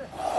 Okay.